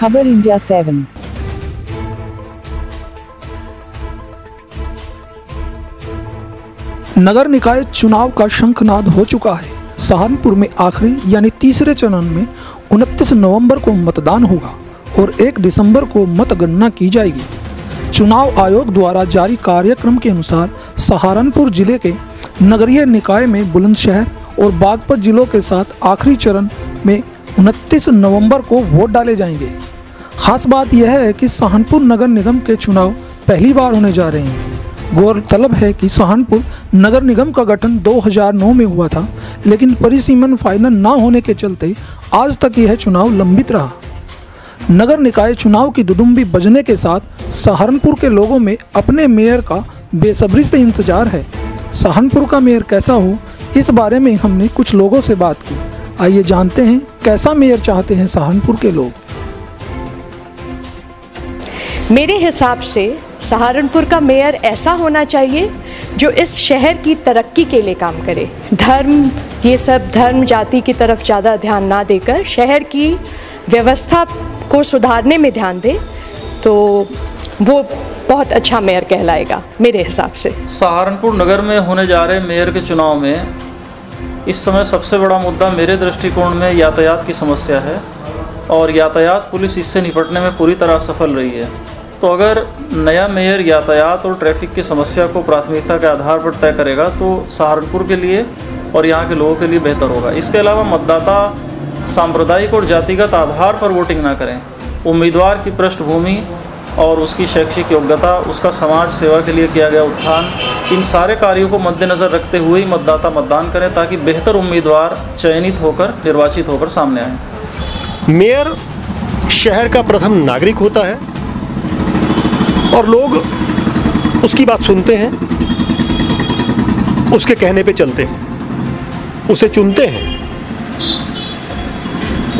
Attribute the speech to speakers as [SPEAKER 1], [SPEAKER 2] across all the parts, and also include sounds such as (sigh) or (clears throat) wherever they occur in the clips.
[SPEAKER 1] खबर India seven.
[SPEAKER 2] नगर निकाय चुनाव का शंखनाद हो चुका है। सहारनपुर में आखिरी यानी तीसरे चरण में 29 नवंबर को मतदान होगा और 1 दिसंबर को मतगणना की जाएगी। चुनाव आयोग द्वारा जारी कार्यक्रम के अनुसार सहारनपुर ज़िले के नगरीय निकाय में बुलंदशहर और बागपत जिलों के साथ आखिरी चरण में 29 नवंबर को वोट डाले जाएँगे। खास बात यह है कि सहारनपुर नगर निगम के चुनाव पहली बार होने जा रहे हैं। गौरतलब है कि सहारनपुर नगर निगम का गठन 2009 में हुआ था, लेकिन परिसीमन फाइनल न होने के चलते आज तक यह चुनाव लंबित रहा। नगर निकाय चुनाव की दुदुम्बी बजने के साथ सहारनपुर के लोगों में अपने मेयर का बेसब्री से इंतज़ार है। सहारनपुर का मेयर कैसा हो, इस बारे में हमने कुछ लोगों से बात की। आइए जानते हैं कैसा मेयर चाहते हैं सहारनपुर के लोग।
[SPEAKER 3] मेरे हिसाब से सहारनपुर का मेयर ऐसा होना चाहिए जो इस शहर की तरक्की के लिए काम करे। धर्म, ये सब धर्म जाति की तरफ़ ज़्यादा ध्यान ना देकर शहर की व्यवस्था को सुधारने में ध्यान दे तो वो बहुत अच्छा मेयर कहलाएगा, मेरे हिसाब से।
[SPEAKER 4] सहारनपुर नगर में होने जा रहे मेयर के चुनाव में इस समय सबसे बड़ा मुद्दा मेरे दृष्टिकोण में यातायात की समस्या है और यातायात पुलिस इससे निपटने में पूरी तरह सफल रही है। तो अगर नया मेयर यातायात और ट्रैफ़िक की समस्या को प्राथमिकता के आधार पर तय करेगा तो सहारनपुर के लिए और यहाँ के लोगों के लिए बेहतर होगा। इसके अलावा मतदाता सांप्रदायिक और जातिगत आधार पर वोटिंग ना करें। उम्मीदवार की पृष्ठभूमि और उसकी शैक्षिक योग्यता, उसका समाज सेवा के लिए किया गया उत्थान, इन सारे कार्यों को मद्देनज़र रखते हुए ही मतदाता मतदान करें, ताकि बेहतर उम्मीदवार चयनित होकर, निर्वाचित होकर सामने आए।
[SPEAKER 5] मेयर शहर का प्रथम नागरिक होता है। और लोग उसकी बात सुनते हैं, उसके कहने पे चलते हैं, उसे चुनते हैं।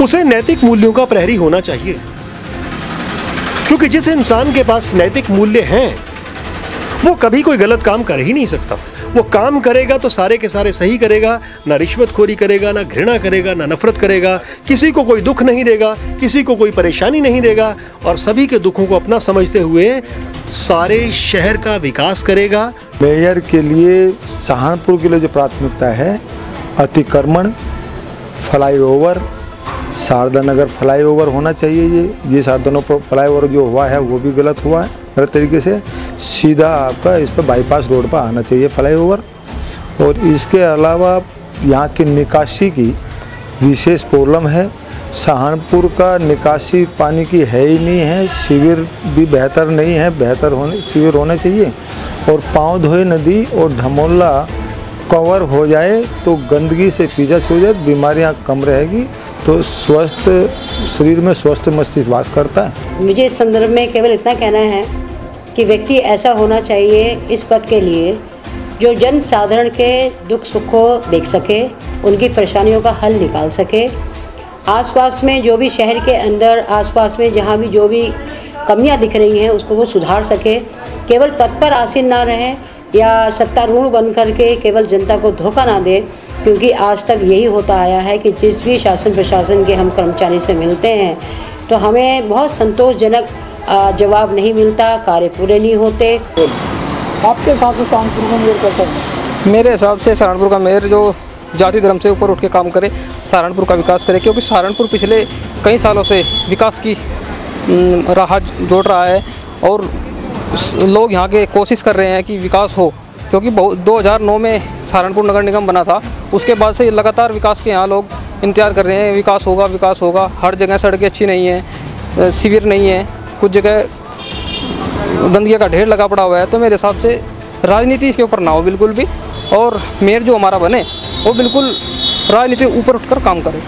[SPEAKER 5] उसे नैतिक मूल्यों का प्रहरी होना चाहिए, क्योंकि जिस इंसान के पास नैतिक मूल्य हैं वो कभी कोई गलत काम कर ही नहीं सकता। वो काम करेगा तो सारे के सारे सही करेगा, ना रिश्वतखोरी करेगा, ना घृणा करेगा, ना नफरत करेगा, किसी को कोई दुख नहीं देगा, किसी को कोई परेशानी नहीं देगा और सभी के दुखों को अपना समझते हुए सारे शहर का विकास करेगा।
[SPEAKER 6] मेयर के लिए सहारनपुर के लिए जो प्राथमिकता है, अतिक्रमण, फ्लाईओवर, शारदा नगर फ्लाईओवर होना चाहिए ये। ये शारदा फ्लाईओवर जो हुआ है, वो भी गलत हुआ है। गलत तरीके से सीधा आपका इस पर बाईपास रोड पर आना चाहिए फ्लाईओवर और इसके अलावा यहाँ की निकासी की विशेष प्रॉब्लम है। सहारनपुर का निकासी पानी की है ही नहीं है, शिविर भी बेहतर नहीं है, बेहतर होने, शिविर होने चाहिए। और पाँव धोए नदी और धमोला कवर हो जाए तो गंदगी से पीछा छूट जाए, बीमारियाँ कम रहेगी। तो स्वस्थ, शरीर में स्वस्थ मस्तिष्क वास करता है।
[SPEAKER 7] मुझे इस संदर्भ में केवल इतना कहना है कि व्यक्ति ऐसा होना चाहिए इस पद के लिए जो जन साधारण के दुख सुख को देख सके, उनकी परेशानियों का हल निकाल सके। आसपास में जो भी शहर के अंदर, आसपास में जहाँ भी जो भी कमियाँ दिख रही हैं, उसको वो सुधार सके। केवल पद पर आसीन ना रहे या सत्तारूढ़ बन करके केवल जनता को धोखा ना दे क्योंकि आज तक यही होता आया है कि जिस भी शासन प्रशासन के हम कर्मचारी से मिलते हैं तो हमें बहुत संतोषजनक जवाब नहीं मिलता कार्य पूरे नहीं होते।
[SPEAKER 2] आपके हिसाब से सहारनपुर का मेयर कैसा है?
[SPEAKER 8] मेरे हिसाब से सहारनपुर का मेयर जो जाति धर्म से ऊपर उठ के काम करे सहारनपुर का विकास करे क्योंकि सहारनपुर पिछले कई सालों से विकास की राह जोड़ रहा है और लोग यहाँ के कोशिश कर रहे हैं कि विकास हो। क्योंकि बहुत दो हज़ार नौ में सहारनपुर नगर निगम बना था। उसके बाद से लगातार विकास के यहाँ लोग इंतज़ार कर रहे हैं, विकास होगा विकास होगा। हर जगह सड़कें अच्छी नहीं हैं शिविर नहीं है। कुछ जगह गंदगी का ढेर लगा पड़ा हुआ है। तो मेरे हिसाब से राजनीति इसके ऊपर ना हो बिल्कुल भी। और मेयर जो हमारा बने, वो बिल्कुल राजनीति ऊपर उठकर काम करे।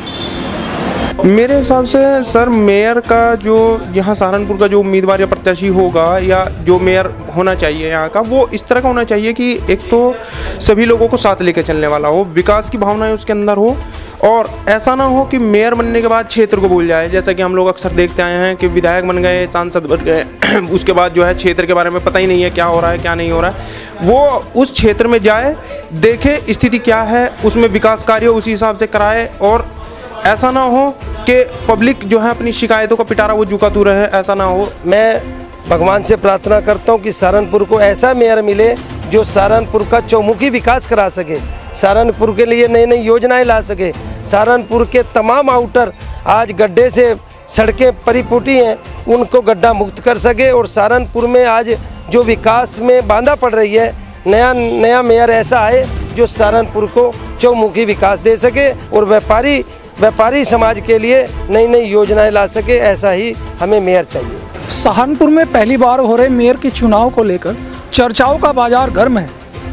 [SPEAKER 9] मेरे हिसाब से सर मेयर का जो यहाँ सहारनपुर का जो उम्मीदवार या प्रत्याशी होगा या जो मेयर होना चाहिए यहाँ का, वो इस तरह का होना चाहिए कि एक तो सभी लोगों को साथ लेकर चलने वाला हो, विकास की भावनाएँ उसके अंदर हो, और ऐसा ना हो कि मेयर बनने के बाद क्षेत्र को भूल जाए। जैसा कि हम लोग अक्सर देखते आए हैं कि विधायक बन गए, सांसद बन गए, (clears throat) उसके बाद जो है क्षेत्र के बारे में पता ही नहीं है क्या हो रहा है, क्या नहीं हो रहा है। वो उस क्षेत्र में जाए, देखे स्थिति क्या है, उसमें विकास कार्य उसी हिसाब से कराए, और ऐसा ना हो कि पब्लिक जो है अपनी शिकायतों का पिटारा वो झुका तू रहे, ऐसा ना हो।
[SPEAKER 1] मैं भगवान से प्रार्थना करता हूँ कि सहारनपुर को ऐसा मेयर मिले जो सहारनपुर का चौमुखी विकास करा सके, सहारनपुर के लिए नई नई योजनाएँ ला सके। सहारनपुर के तमाम आउटर आज गड्ढे से सड़कें परिपुटी हैं, उनको गड्ढा मुक्त कर सके और सहारनपुर में आज जो विकास में बांधा पड़ रही है, नया नया मेयर ऐसा आए जो सहारनपुर को चौमुखी विकास दे सके और व्यापारी व्यापारी समाज के लिए नई नई योजनाएँ ला सके, ऐसा ही हमें मेयर चाहिए।
[SPEAKER 2] सहारनपुर में पहली बार हो रहे मेयर के चुनाव को लेकर चर्चाओं का बाज़ार गर्म है।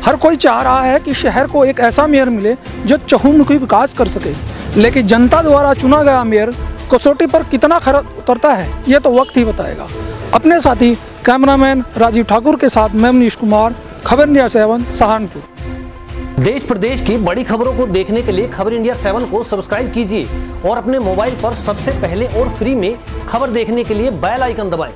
[SPEAKER 2] हर कोई चाह रहा है कि शहर को एक ऐसा मेयर मिले जो चहुमुखी विकास कर सके। लेकिन जनता द्वारा चुना गया मेयर कसौटी पर कितना खरा उतरता है, ये तो वक्त ही बताएगा। अपने साथी कैमरामैन राजीव ठाकुर के साथ मैं मनीष कुमार, खबर इंडिया सेवन, सहारनपुर।
[SPEAKER 10] देश प्रदेश की बड़ी खबरों को देखने के लिए खबर इंडिया सेवन को सब्सक्राइब कीजिए और अपने मोबाइल पर सबसे पहले और फ्री में खबर देखने के लिए बैल आइकन दबाएँ।